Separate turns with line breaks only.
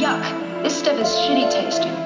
yuck. This stuff is shitty tasting.